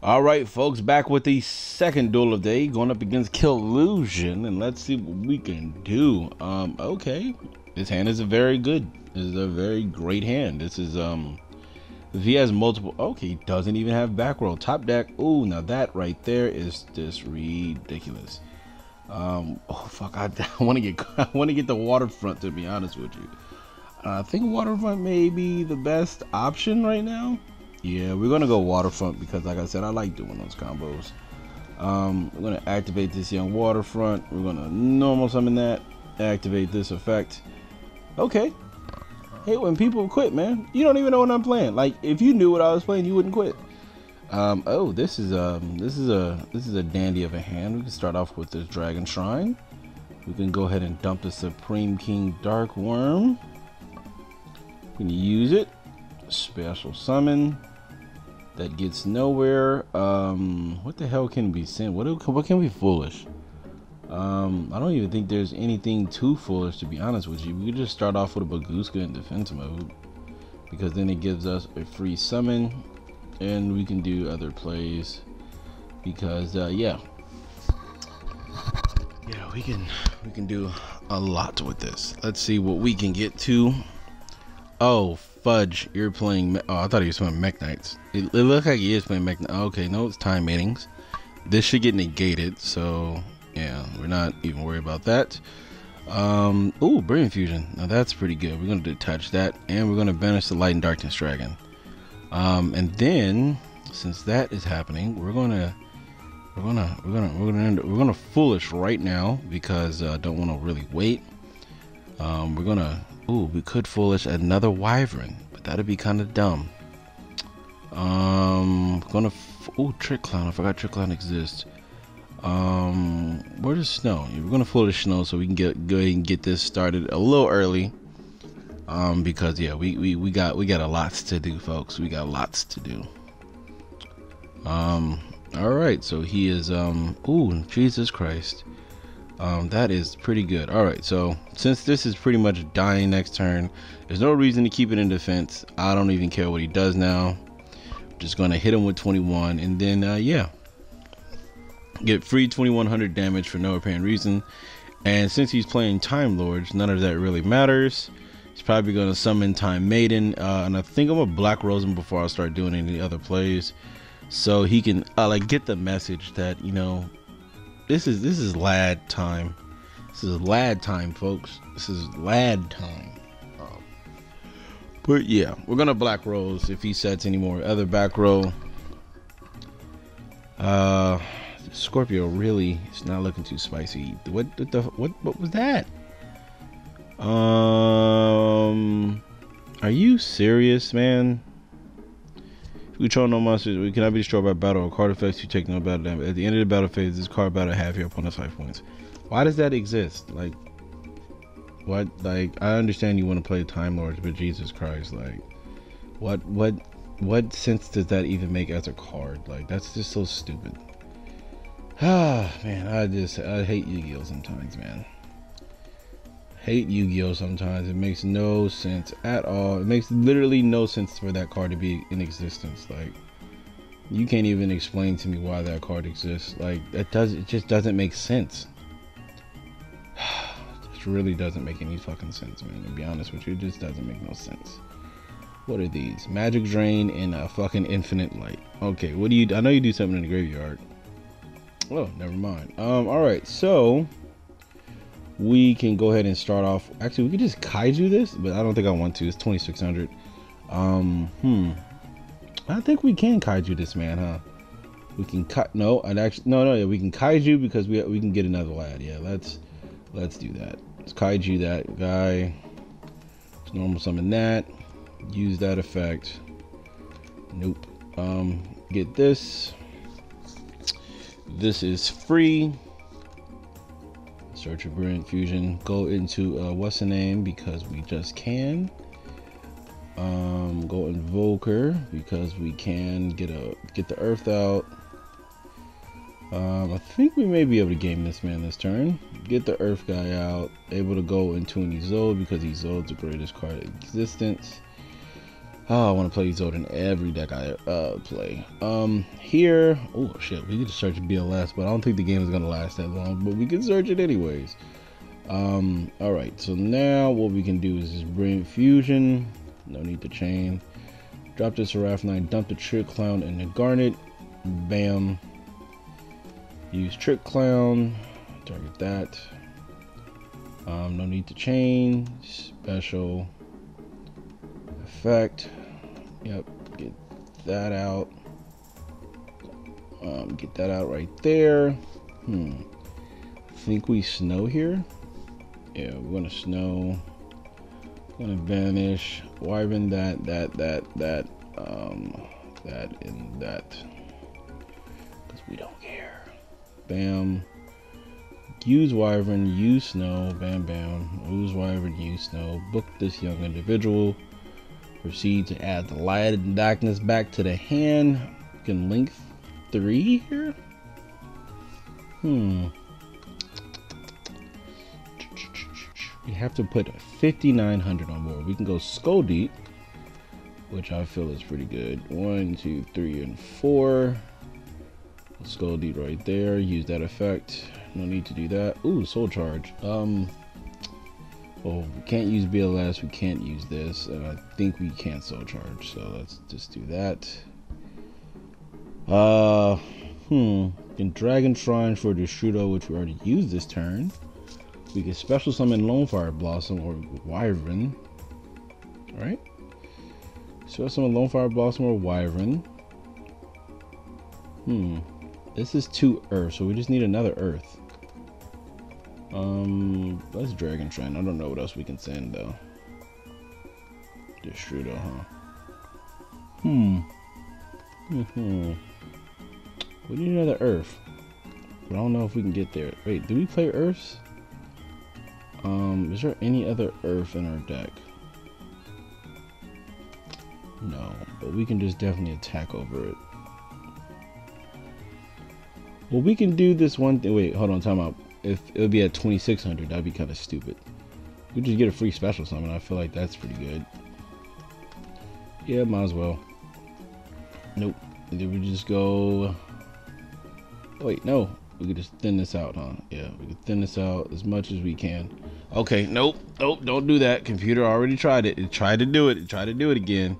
All right, folks, back with the second duel of the day, going up against Killusion, and let's see what we can do. Um, okay, this hand is a very good, this is a very great hand. This is um, if he has multiple, okay, he doesn't even have back row, top deck. Oh, now that right there is just ridiculous. Um, oh fuck, I, I want to get, I want to get the waterfront to be honest with you. Uh, I think waterfront may be the best option right now. Yeah, we're gonna go waterfront because, like I said, I like doing those combos. Um, we're gonna activate this young waterfront. We're gonna normal summon that. Activate this effect. Okay. Hey, when people quit, man, you don't even know what I'm playing. Like, if you knew what I was playing, you wouldn't quit. Um, oh, this is um, this is a this is a dandy of a hand. We can start off with this Dragon Shrine. We can go ahead and dump the Supreme King Darkwurm. We can use it. Special summon that gets nowhere. Um, what the hell can we send? What what can we foolish? Um, I don't even think there's anything too foolish to be honest with you. We could just start off with a Bagooska in defense mode because then it gives us a free summon and we can do other plays because uh, yeah, yeah, we can we can do a lot with this. Let's see what we can get to. Oh, fudge, you're playing. Oh, I thought he was playing Mekk-Knights. It, it looks like he is playing Mekk. Okay, no, it's time meetings. This should get negated, so yeah, we're not even worried about that. Um, ooh, Brilliant Fusion. Now that's pretty good. We're gonna detach that, and we're gonna banish the Light and Darkness Dragon. Um, and then since that is happening, we're gonna we're gonna we're gonna we're gonna end, we're gonna foolish right now because I uh, don't want to really wait. Um, we're gonna Ooh, we could foolish another wyvern, but that'd be kind of dumb. Um, gonna. Ooh, trick clown. I forgot trick clown exists. Um, where does snow? We're gonna foolish snow so we can get go ahead and get this started a little early. Um, because yeah, we we we got we got a lots to do, folks. We got lots to do. Um, all right. So he is um. Ooh, Jesus Christ. Um, that is pretty good. All right, so since this is pretty much dying next turn, there's no reason to keep it in defense. I don't even care what he does now. Just gonna hit him with 21, and then uh, yeah, get free 2100 damage for no apparent reason. And since he's playing Time Lords, none of that really matters. He's probably gonna summon Time Maiden, uh, and I think I'm gonna Black Rose him before I start doing any other plays, so he can uh, like get the message that you know this is this is lad time. This is lad time, folks. This is lad time. Um, but yeah, we're gonna black rose if he sets any more other back row. Uh, Scorpio really is not looking too spicy. What, what the what what was that? Um, are you serious, man? We control no monsters. We cannot be destroyed by battle or card effects. You take no battle damage. At the end of the battle phase, this card battle half your opponent's life points. Why does that exist? Like, what? Like, I understand you want to play Time Lords, but Jesus Christ, like, what? What? What sense does that even make as a card? Like, that's just so stupid. Ah, man, I just I hate Yu-Gi-Oh sometimes, man hate Yu-Gi-Oh sometimes. It makes no sense at all. It makes literally no sense for that card to be in existence. Like you can't even explain to me why that card exists. Like it does it just doesn't make sense. it really doesn't make any fucking sense, man. To be honest with you, it just doesn't make no sense. What are these? Magic Drain and a fucking Infinite Light. Okay, what do you? I know you do something in the graveyard. Oh, never mind. Um, all right, so we can go ahead and start off. Actually, we could just kaiju this, but I don't think I want to. It's 2600. Um, hmm. I think we can kaiju this man, huh? We can cut. No, and actually, no, no. Yeah, we can kaiju because we we can get another lad. Yeah, let's let's do that. Let's kaiju that guy. Let's normal summon that. Use that effect. Nope. Um, get this. This is free. Search a Brilliant Fusion. Go into uh, what's the name because we just can. Um, go Invoker because we can get a get the Earth out. Um, I think we may be able to game this man this turn. Get the Earth guy out. Able to go into an Isolde because Isolde's the greatest card in existence. Oh, I want to play Isolde in every deck I uh, play. Um, here, oh shit, we could search BLS, but I don't think the game is gonna last that long. But we can search it anyways. Um, all right. So now what we can do is just bring fusion. No need to chain. Drop this Araphnine, dump the Trick Clown in the Garnet. Bam. Use Trick Clown. Target that. Um, no need to chain. Special effect. Yep, get that out. Um, get that out right there. Hmm. Think we snow here? Yeah, we're gonna snow. Gonna vanish. Wyvern that, that, that, that, um, that, and that. Because we don't care. Bam. Use Wyvern, use Snow. Bam, bam. Use Wyvern, use Snow. Book this young individual. Proceed to add the light and darkness back to the hand. You can link three here? Hmm. We have to put 5,900 on board. We can go Skull Dread, which I feel is pretty good. One, two, three, and four. Skull Dread right there. Use that effect. No need to do that. Ooh, Soul Charge. Um, well, we can't use BLS, we can't use this, and I think we can't soul charge, so let's just do that. Uh, hmm, in Dragon Shrine for Destrudo, which we already used this turn. We can special summon Lonefire Blossom or Wyvern. Alright. Special summon Lonefire Blossom or Wyvern. Hmm. This is two Earth, so we just need another Earth. Um, let's Dragon Train. I don't know what else we can send though. Destrudo, huh? Hmm. Hmm. We need another Earth. But I don't know if we can get there. Wait, do we play Earths? Um, is there any other Earth in our deck? No, but we can just definitely attack over it. Well, we can do this one thing. Wait, hold on, time out if it would be at 2600 that'd be kind of stupid. We just get a free special summon i feel like that's pretty good. Yeah might as well. Nope then we just go wait no we could just thin this out huh? Yeah we could thin this out as much as we can. Okay nope nope don't do that. Computer already tried it. It tried to do it. It tried to do it again.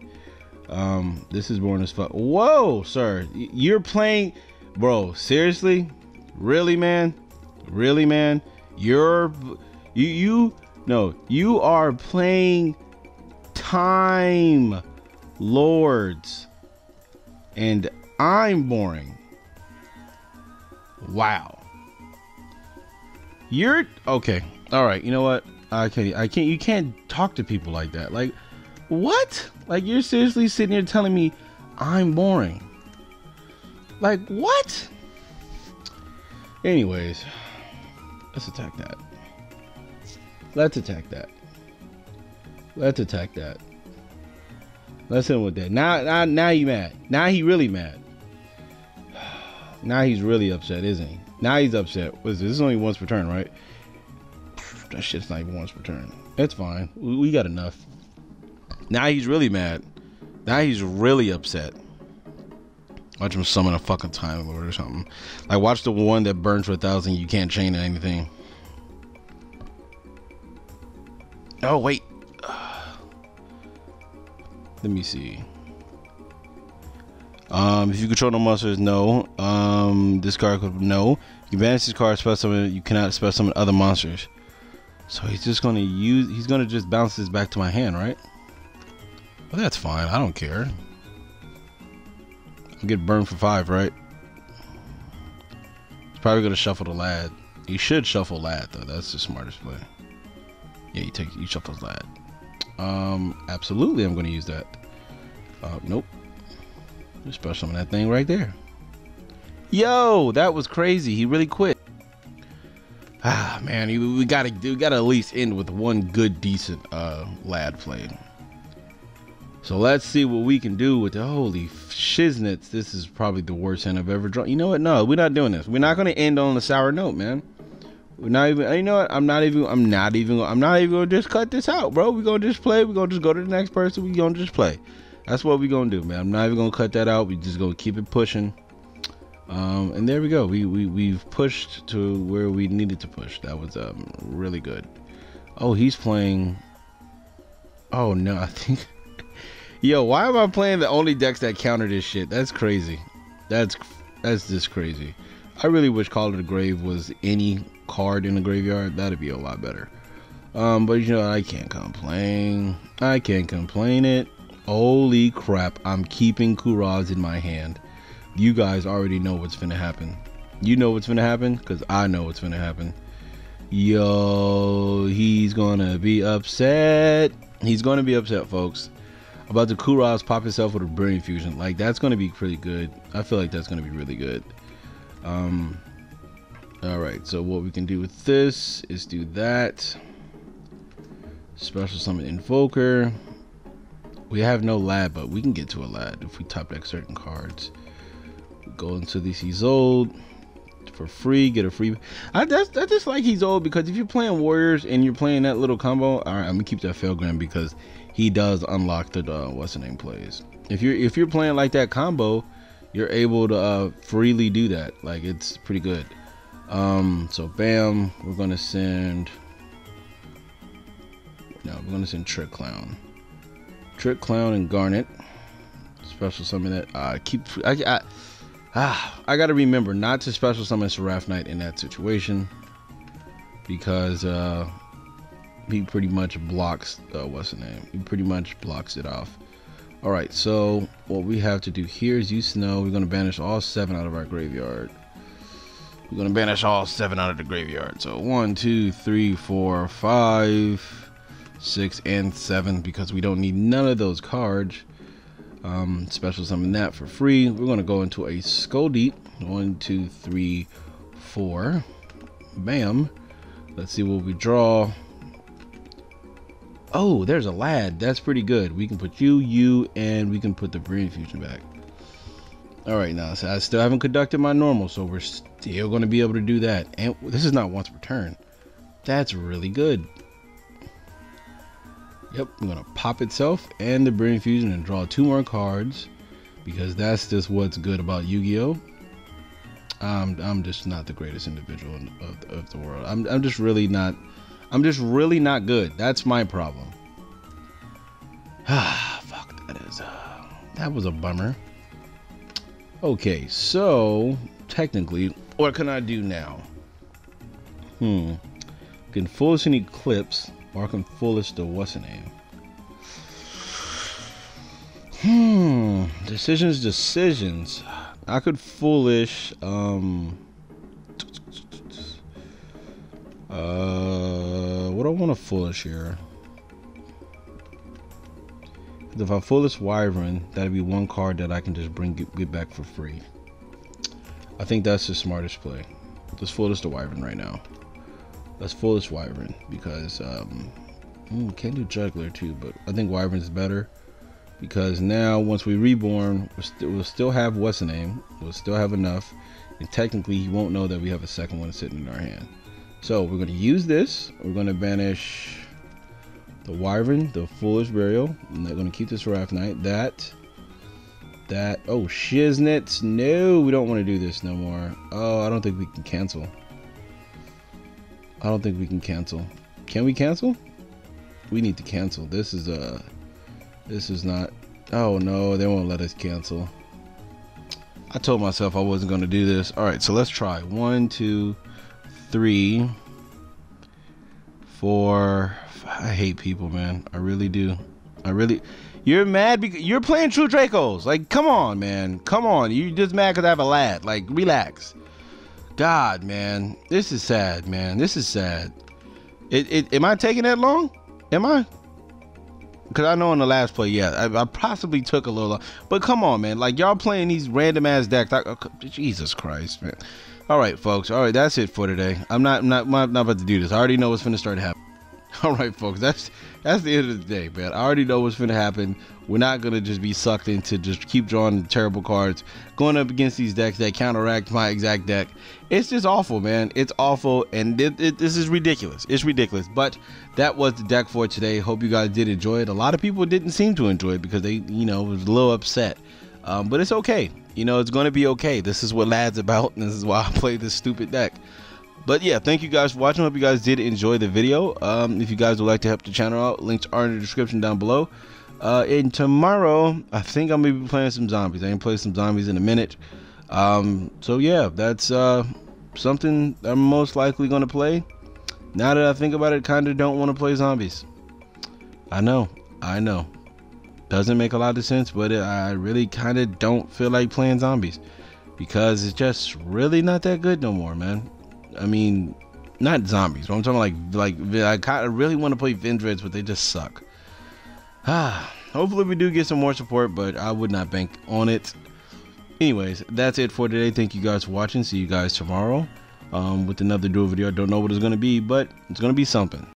Um this is boring as fuck. Whoa sir you're playing bro seriously? Really man Really, man? You're you you no, you are playing time lords. And I'm boring. Wow. You're okay. All right. You know what? I can't. I can't. You can't talk to people like that. Like, what? Like you're seriously sitting here telling me I'm boring. Like what? Anyways, Let's attack that. Let's attack that. Let's attack that. Let's him with that. Now, now, now you mad. Now he really mad. Now he's really upset, isn't he? Now he's upset. What is this? this is only once per turn, right? That shit's not even once per turn. It's fine. We got enough. Now he's really mad. Now he's really upset. Watch him summon a fucking time lord or something. Like watch the one that burns for a thousand. You can't chain anything. Oh wait. Let me see. Um, if you control no monsters, no. Um, this card could no. You banish this card, special summon. You cannot special summon other monsters. So he's just gonna use. He's gonna just bounce this back to my hand, right? Well, that's fine. I don't care. Get burned for five, right? He's probably gonna shuffle the lad. He should shuffle lad though. That's the smartest play. Yeah, you take you shuffle lad. Um, absolutely, I'm gonna use that. Uh, nope. Just special on that thing right there. Yo, that was crazy. He really quit. Ah, man, we gotta we gotta at least end with one good, decent uh lad play. So let's see what we can do with the holy shiznits. This is probably the worst hand I've ever drawn. You know what? No, we're not doing this. We're not going to end on a sour note, man. We're not even. You know what? I'm not even. I'm not even. I'm not even gonna just cut this out, bro. We're gonna just play. We're gonna just go to the next person. We're gonna just play. That's what we're gonna do, man. I'm not even gonna cut that out. We're just gonna keep it pushing. Um, and there we go. We, we we've pushed to where we needed to push. That was um, really good. Oh, he's playing. Oh no, I think. Yo, why am I playing the only decks that counter this shit? That's crazy. That's that's just crazy. I really wish Call of the Grave was any card in the graveyard. That'd be a lot better. Um, but you know, I can't complain. I can't complain it. Holy crap, I'm keeping Kuraz in my hand. You guys already know what's gonna happen. You know what's gonna happen? Because I know what's gonna happen. Yo, he's gonna be upset. He's gonna be upset, folks. About the Kuraz pop itself with a Brilliant Fusion. Like, that's gonna be pretty good. I feel like that's gonna be really good. Um, Alright, so what we can do with this is do that. Special Summon Invoker. We have no lad, but we can get to a lad if we top deck certain cards. Go into this Isolde for free, get a free. I just, I just like Isolde because if you're playing Warriors and you're playing that little combo, all right, I'm gonna keep that Felgrand because he does unlock the uh, what's the name plays. If you're if you're playing like that combo, you're able to uh, freely do that. Like it's pretty good. Um, so bam, we're gonna send. No, we're gonna send Trick Clown. Trick Clown and Garnet. Special summon that. Uh, keep. I, I, ah, I gotta remember not to special summon Seraph Knight in that situation because uh, he pretty much blocks. Uh, what's the name? He pretty much blocks it off. All right. So what we have to do here is use snow. We're gonna banish all seven out of our graveyard. We're gonna banish all seven out of the graveyard. So one, two, three, four, five six, and seven because we don't need none of those cards. Um, special summon that for free. We're going to go into a Skull Dread. One, two, three, four. Bam. Let's see what we draw. Oh, there's a lad. That's pretty good. We can put you, you, and we can put the Brilliant Fusion back. All right, now so I still haven't conducted my normal, so we're still going to be able to do that. And this is not once per turn. That's really good. Yep, I'm gonna pop itself and the Brilliant Fusion and draw two more cards because that's just what's good about Yu-Gi-Oh. I'm I'm just not the greatest individual of, of the world. I'm I'm just really not. I'm just really not good. That's my problem. Ah, fuck. That is. Uh, that was a bummer. Okay, so technically, what can I do now? Hmm. Can force an eclipse Markham Foolish the what's the name? Hmm. Decisions, decisions. I could foolish. Um. Uh, want to foolish here? If I foolish Wyvern, that'd be one card that I can just bring get, get back for free. I think that's the smartest play. Let's foolish the Wyvern right now. Let's Foolish Wyvern because um, ooh, can do Juggler too, but I think Wyvern's better because now once we reborn, we'll, st we'll still have what's the name, we'll still have enough, and technically he won't know that we have a second one sitting in our hand. So we're going to use this. We're going to banish the Wyvern, the Foolish Burial. I'm not going to keep this Seraph Knight. That, that, oh, Shiznits. No, we don't want to do this no more. Oh, I don't think we can cancel. I don't think we can cancel. Can we cancel? We need to cancel. This is a. Uh, this is not. Oh no, they won't let us cancel. I told myself I wasn't going to do this. All right, so let's try. One, two, four. I hate people, man. I really do. I really. You're mad because you're playing True Dracos. Like, come on, man. Come on. You just mad because I have a lad. Like, relax. God, man, this is sad, man. This is sad. It, it am I taking that long? Am I? Because I know in the last play, yeah, I, I, possibly took a little, long. but come on, man. Like y'all playing these random ass decks. I, Jesus Christ, man. All right, folks. All right, that's it for today. I'm not, not, not about to do this. I already know what's to start happening. All right, folks. That's that's the end of the day, man. I already know what's going to happen. We're not going to just be sucked into just keep drawing terrible cards, going up against these decks that counteract my exact deck. It's just awful, man. It's awful, and it, it, this is ridiculous. It's ridiculous. But that was the deck for today. Hope you guys did enjoy it. A lot of people didn't seem to enjoy it because they, you know, was a little upset. Um, but it's okay. You know, it's going to be okay. This is what Lad's about, and this is why I play this stupid deck. But yeah, thank you guys for watching. Hope you guys did enjoy the video. Um, if you guys would like to help the channel out, links are in the description down below. Uh, and tomorrow, I think I'm gonna be playing some zombies. I ain't played some zombies in a minute. Um, so yeah, that's uh, something I'm most likely gonna play. Now that I think about it, kind of don't want to play zombies. I know, I know. Doesn't make a lot of sense, but I really kind of don't feel like playing zombies because it's just really not that good no more, man. I mean, not zombies. But I'm talking like like I kind of really want to play Vendreads, but they just suck. Ah, hopefully we do get some more support, but I would not bank on it. Anyways, that's it for today. Thank you guys for watching. See you guys tomorrow um, with another duel video. I don't know what it's going to be, but it's going to be something.